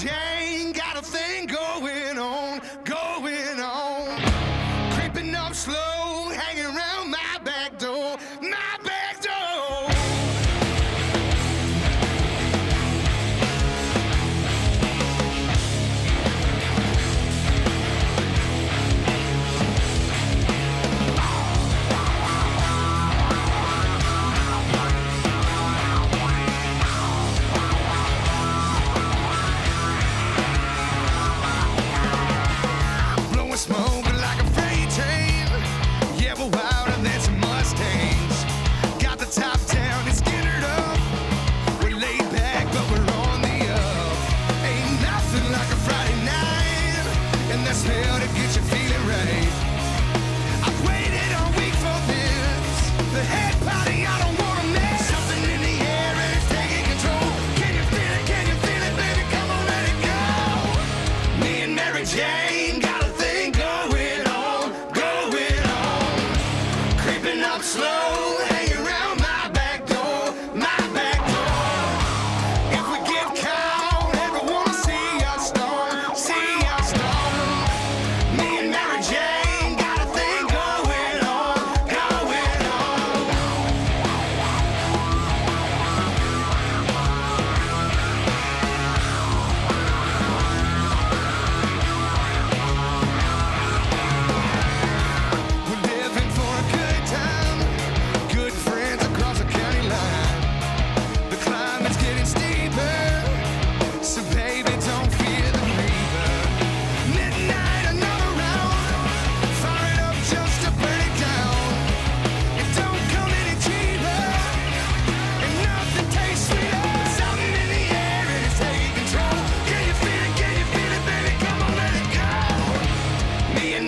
Jane got a thing going on, going on, creeping up slow. Jane. Got a thing going on, going on. Creeping up slow.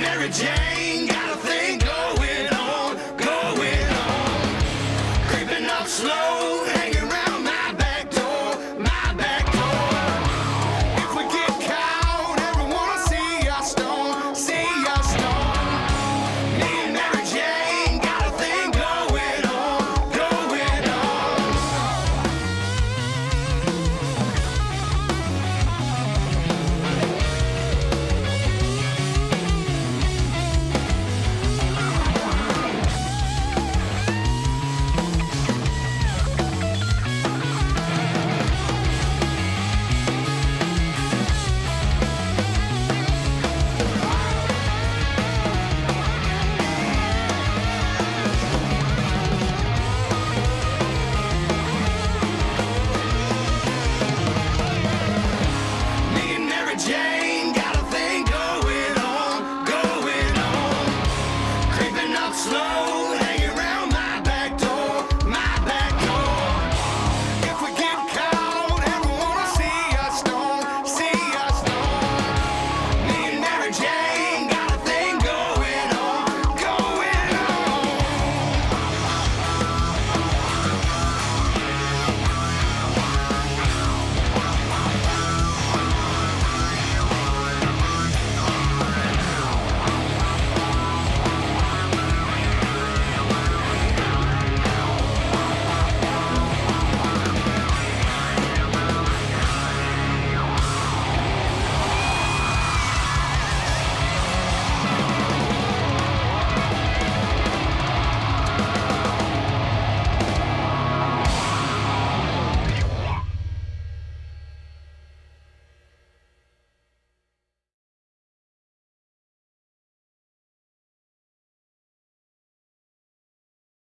Mary Jane.